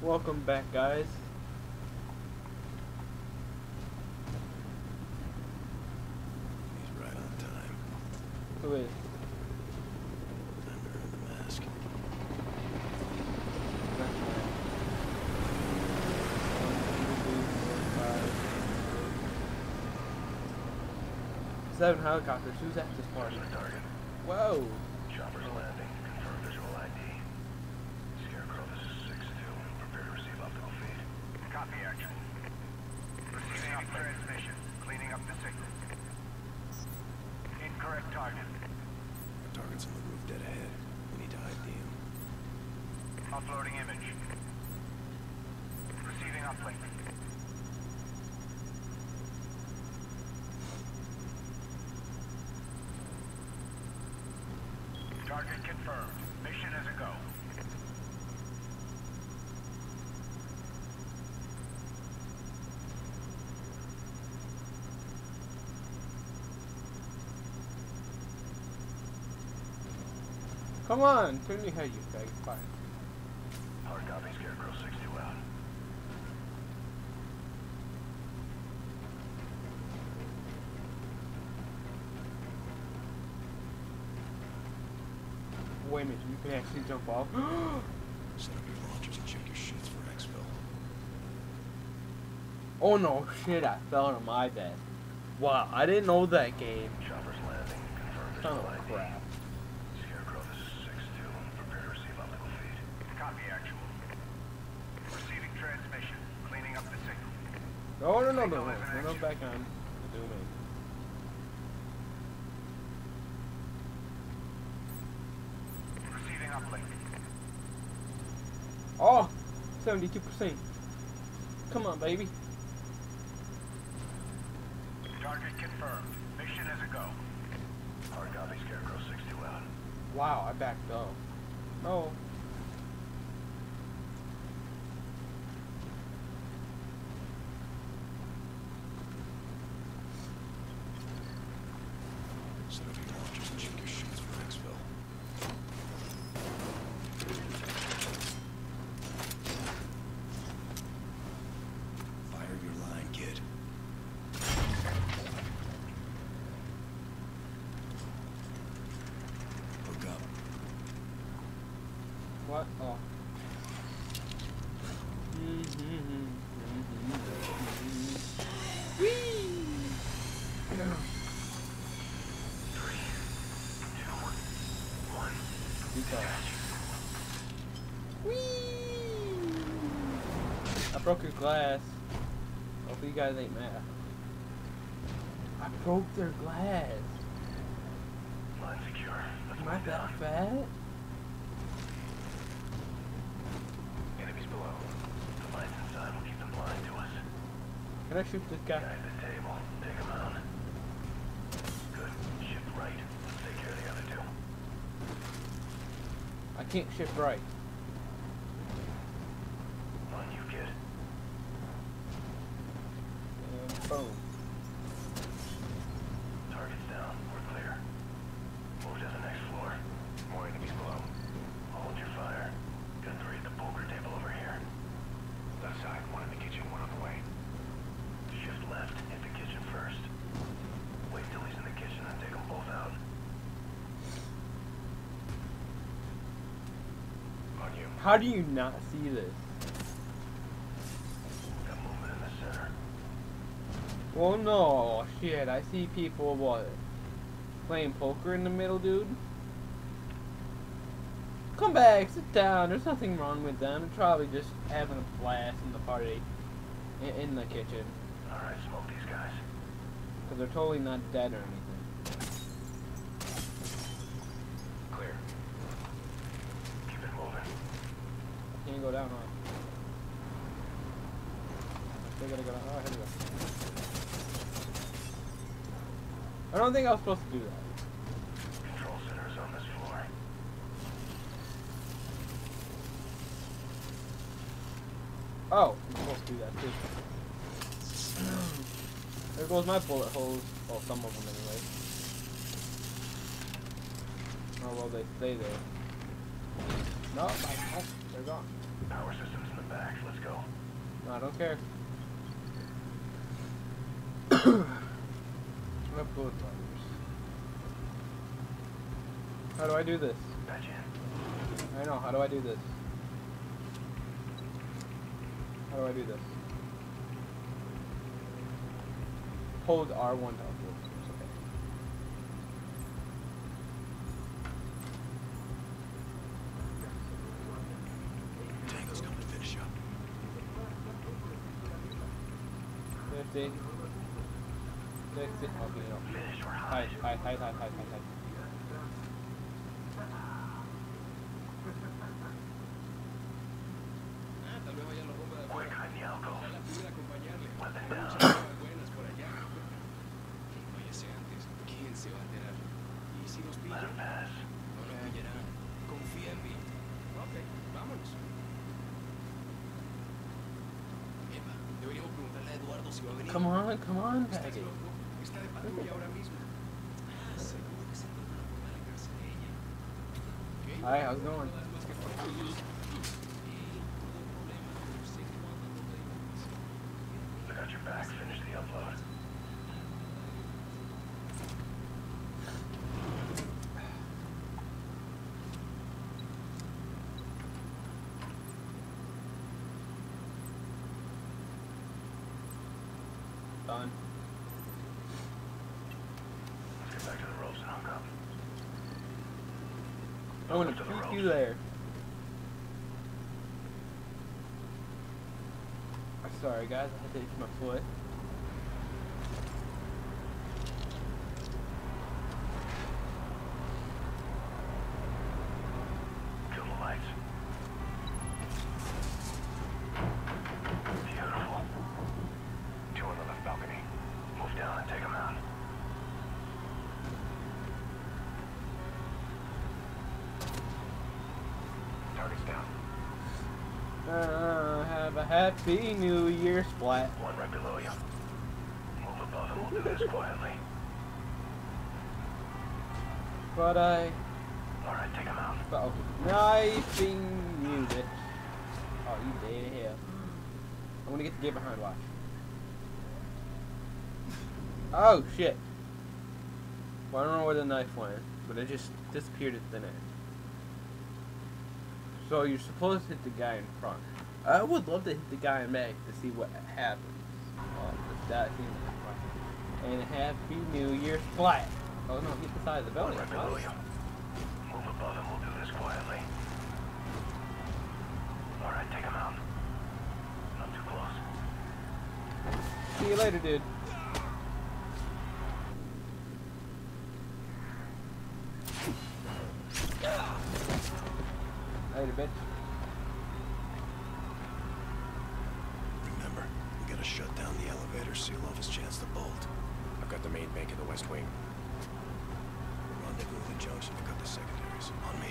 Welcome back, guys. He's right on time. Who is? Earn the mask. Seven helicopters. Who's at this party? Whoa! Chopper's landing. Confirm visual ID. Scarecrow, this is 6-2. Prepare to receive optical feed. Copy actual. Receiving up transmission. Cleaning up the signal. Incorrect target. Target's on the roof dead ahead. We need to ID him. Uploading image. Receiving uplink. Target confirmed. Mission is a go. Come on! Turn your head, you fag. Fire. Hard copy, Scarecrow 6-2 out. Wait a minute, you can actually jump off. Set up your launchers and check your shits for exfil. oh no, shit, I fell to my bed. Wow, I didn't know that game. Chopper's landing. Confirm Son of oh, ID. crap. Scarecrow, this is 6-2. Prepare to receive optical feed. Copy actual. Receiving transmission. Cleaning up the signal. No, no, no, no, no. Turn them back on. Do me. Receiving uplink. Oh! 72%. Come on, baby. Target confirmed. Mission is a go. Hard copy, Scarecrow 6-2 out. Wow, I backed up. Oh. Set up your launchers and check your shits for exfil. Fire your line, kid. Hook up. What? Oh. I broke your glass. Hope you guys ain't mad. I broke their glass. Line secure. Am I that down. fat? Enemies below. The lights inside will keep them blind to us. Can I shoot this guy? The table. Take him out. Good. Shift right. Let's take care of the other two. I can't shift right. On you, kid. And boom. Target's down. We're clear. Move to the next floor. More enemies below. Hold your fire. Gun three at the poker table over here. Left side, one in the kitchen, one on the way. Shift left, hit the kitchen first. Wait till he's in the kitchen and take them both out. On you. How do you not see this? Got movement in the center. Well, no, shit. I see people what playing poker in the middle, dude. Come back, sit down. There's nothing wrong with them. They're probably just having a blast in the party, in, in the kitchen, Alright, smoke these guys. because they're totally not dead or anything. Clear. Keep it moving. Can't go down, huh? They gotta go down. Oh, here we go. I don't think I was supposed to do that. Control center on this floor. Oh, I'm supposed to do that too. There goes my bullet holes. Well, some of them anyway. Oh well, they stay there. No, I, oh, they're gone. Power systems in the back. Let's go. No, I don't care. I have bullet fighters. How do I do this? In. I know, how do I do this? How do I do this? Hold R1 to 60, 60, okay, no. Tight, tight, tight, tight, tight, tight, tight. Confía en mí. Ok, vámonos. Come on, come on, ¿Estás Peggy. loco? Está de patrulla ahora mismo. Ah, seguro que se encuentra para alejarse de ella. Ok. Hi, how's it going? No das más que facturas. Y no hay problema. Yo sé que no andan donde hay bombas. I got your back. Finish the upload. Done. Get back to the ropes and up. I'm gonna To the you there. Sorry guys, I had to hit my foot. Kill the lights. Beautiful. Two on the left balcony. Move down and take them out. Down. Uh, have a happy new year, Splat. One right below you. Move above and we'll do this quietly. But I. Alright, take them out. But okay. Knifing you, bitch. Oh, you dead hell. I'm gonna get the get behind watch. Oh shit. Well, I don't know where the knife went, but it just disappeared at thin air. So you're supposed to hit the guy in front. I would love to hit the guy in back to see what happens. Um, but that seems fun. And happy New Year flat. Oh no, hit the side of the building. right below you. Move above and we'll do this quietly. Alright, take them out. Not too close. See you later, dude. Later, bitch. Remember, we gotta shut down the elevator, seal off his chance to bolt. I've got the main bank in the West Wing. Rendezvous at the junction, pick up the secondaries. On me.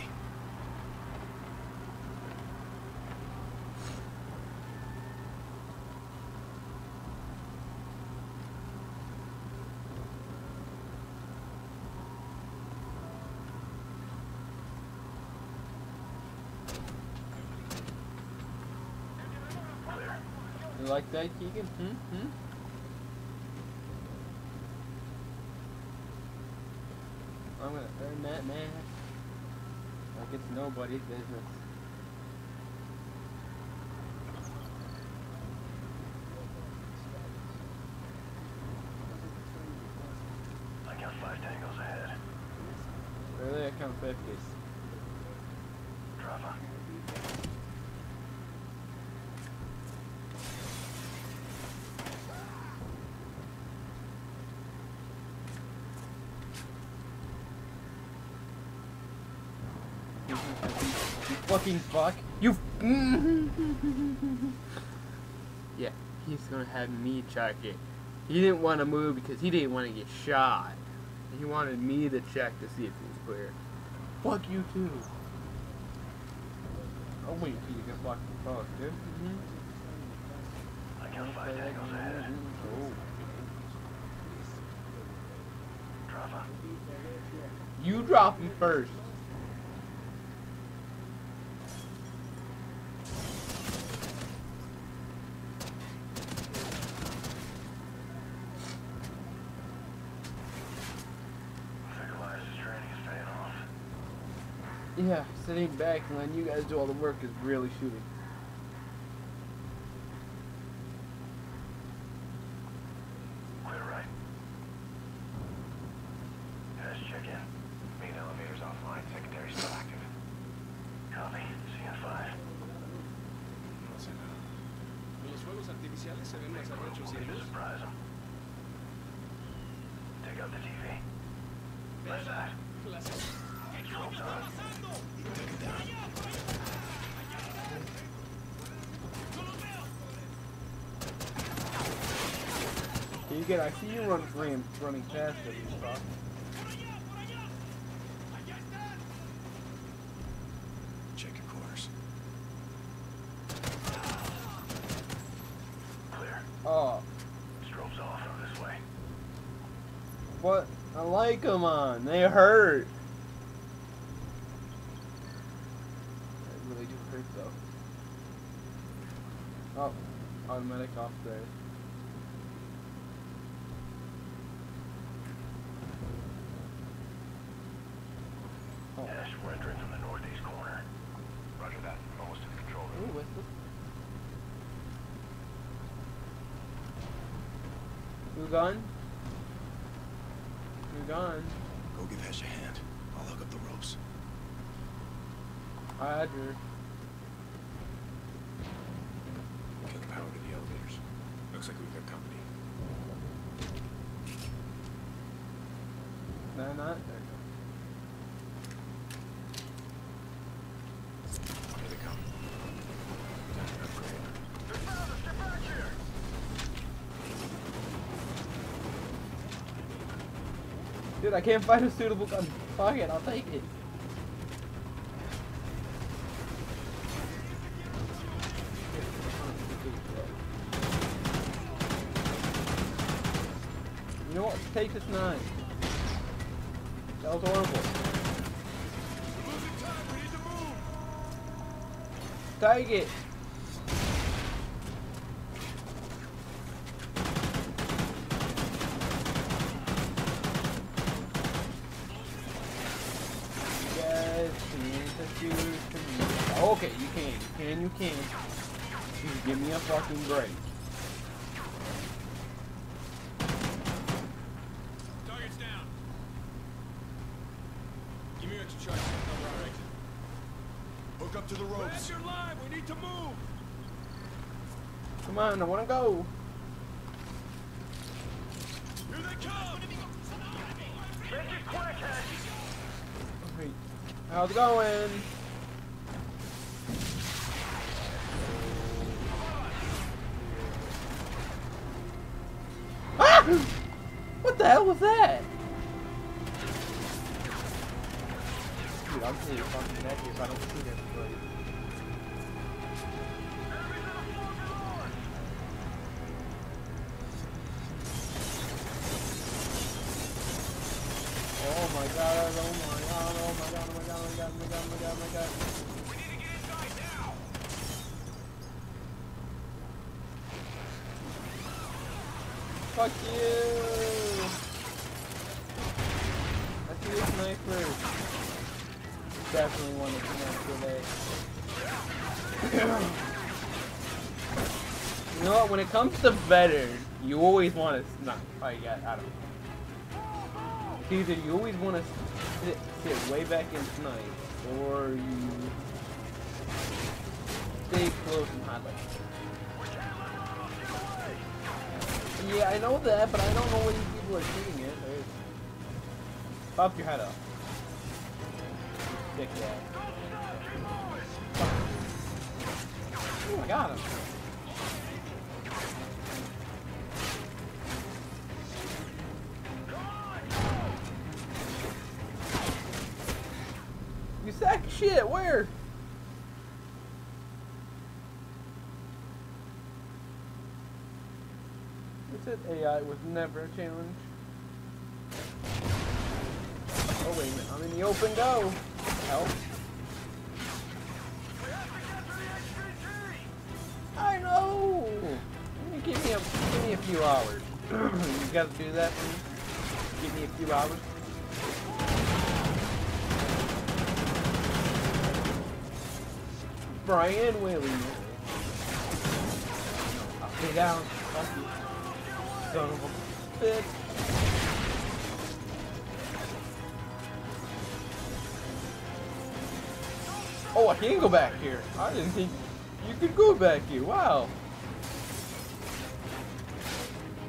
Clear. You like that, Keegan? Hmm? Hmm? I'm gonna earn that man. Like it's nobody's business. I count five tangos ahead. Really, I count 50. Drop on. You fucking fuck. You. yeah, he's gonna have me check it. He didn't want to move because he didn't want to get shot. He wanted me to check to see if it was clear. Fuck you too. I'll wait till you get fucking fuck, dude. I count five tangos ahead. Oh. Drop. You drop him first. Yeah, sitting back and letting you guys do all the work is really shooting. Clear right. Yes, check in. Main elevator's offline. Secondary still active. Copy. CN5. No sé nada. Los fuegos artificiales se ven más arrechos sin luz. Take out the TV. Left side. Strobes on. Take it down. Can you get? I see you run, running, running past it. you fuck. Check your corners. Clear. Oh, Strobes off. This way. what? I like them on. They hurt. They really do hurt though. Oh, automatic off there. Oh. Hesh, we're entering from the northeast corner. Roger that. Almost to the control room. Ooh, room. what's this? Who gone? Who gone? Go give Hesh a hand. I'll hook up the ropes. Roger. Kill the power to the elevators. Looks like we've got company. No, not there. Here they come. Time to upgrade. Dude, I can't find a suitable gun. Fuck it, I'll take it. You know what? Take this nine. Take it. Okay, you can. You can, you can. Just give me a fucking break. Target's down. Give me your extra charge. Cover our exit. Hook up to the ropes. your line. We need to move. Come on, I wanna go. Here they come. How's it going? Ah! What the hell was that? Dude, I'm fucking I don't see my god, my god, my god, oh my god, oh my god. Fuck you! I see a sniper. Definitely of the sniper You know what? When it comes to better, you always want to snipe. Oh, yeah. I don't know. Either you always want to sit, sit way back and snipe, or you stay close and highlight. Yeah, I know that, but I don't know where these people are shooting it. There's... Pop your head up. Dick ass. Oh, I got him. Shit, where? It said AI was never a challenge. Oh wait a minute, I'm in the open go. Help. I know. Give me a give me a few hours. you gotta do that for me. Give me a few hours. Willy nilly. I'll down. Son of a bitch. Oh, I can go back here. I didn't think you could go back here. Wow.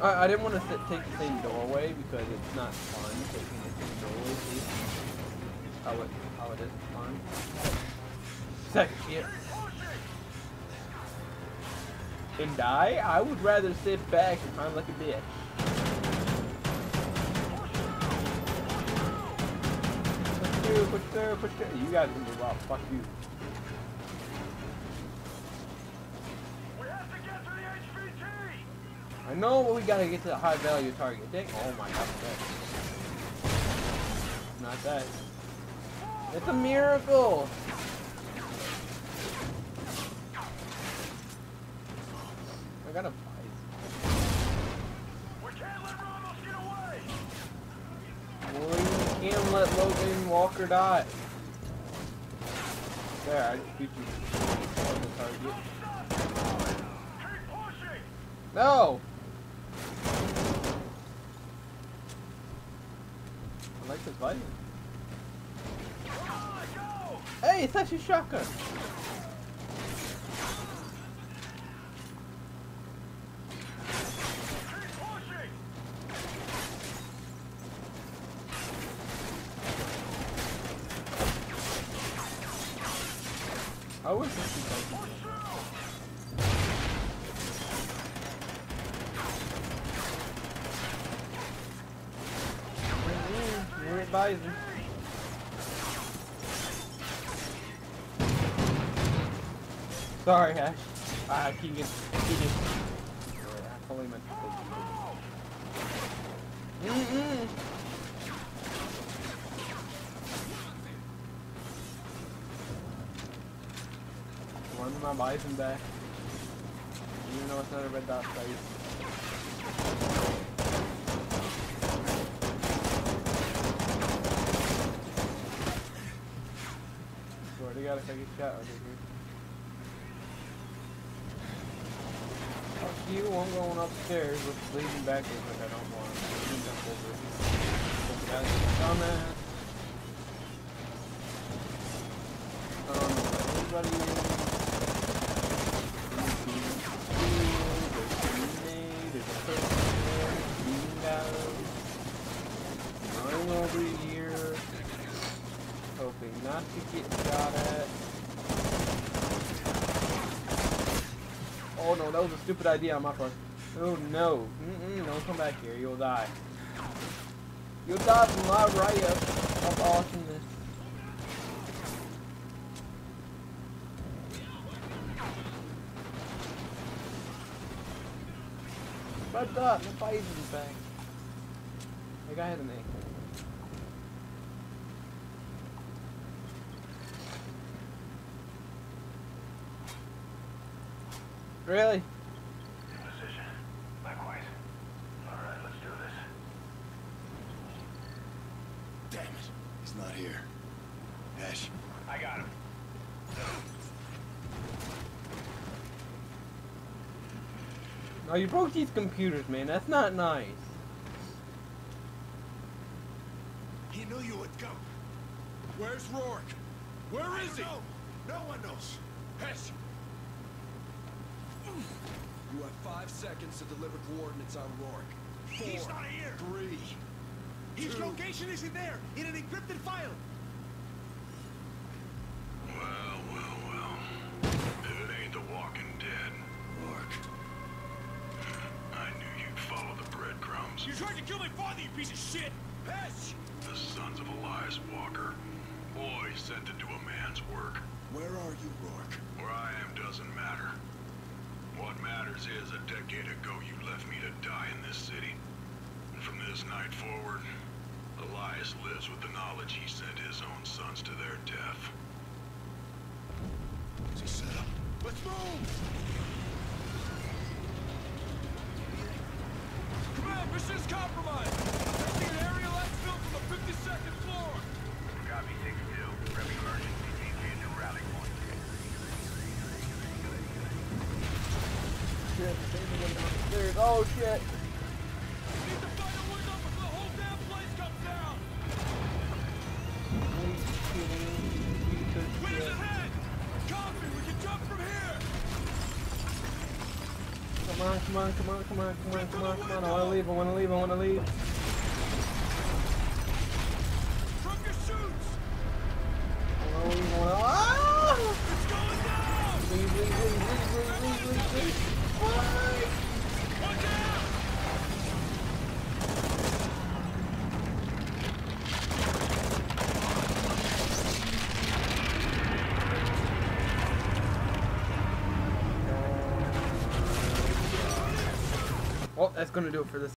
I, I didn't want to sit, take the same doorway because it's not fun taking the same doorway. See how it how it is fun. Second shit. And die? I would rather sit back and climb like a bitch. Push through, push through, push through. You guys can move out. Fuck you. We have to get to the HVT! I know, but we gotta get to the high value target. Dang. Oh my god. That. Not that. It's a miracle. Walker die. There, I just beat you. on the target. No! I like this fighting. Come on, go! Hey, it's actually shotgun. Sorry, Ash. Ah, Keegan. Keegan. I totally meant. Mm-mm. One of my Bizon back. Even though it's not a red dot place. God, if I get shot over here. Fuck you, I'm going upstairs with bleeding backwards like I don't want. Guys, dumbass. Um, anybody Get shot at. Oh no, that was a stupid idea on my part. Oh no. Mm-mm, don't come back here. You'll die. You'll die from my right up of awesomeness. Red dot, uh, the Bizon's back. I got hit an A. Really? In position. Likewise. Alright, let's do this. Damn it. He's not here. Ash, I got him. No, you broke these computers, man. That's not nice. he knew you would come. Where's Rorke? Where is he? No one knows. Ash, You have five seconds to deliver coordinates on Rorke. Four, He's not here. Three. his two. location isn't there. In an encrypted file. Well, well, well. If it ain't the walking dead, Rorke. I knew you'd follow the breadcrumbs. You tried to kill my father, you piece of shit! Ash! The sons of Elias Walker. Boy sent to do a man's work. Where are you, Rorke? Where I am doesn't matter. Matters is a decade ago you left me to die in this city. And from this night forward, Elias lives with the knowledge he sent his own sons to their death. Set up? Let's move! Command, mission's compromised. I see an aerial exfil from the 52nd floor. Copy 6-2. Prep emergency. TK new rally point. Oh shit. Need to find a window before the whole damn place comes down! Wind's ahead! Copy, we can jump from here! Come on, come on, come on, come on, come on, come on, come on. I wanna leave, I wanna leave, I wanna leave. That's gonna do it for this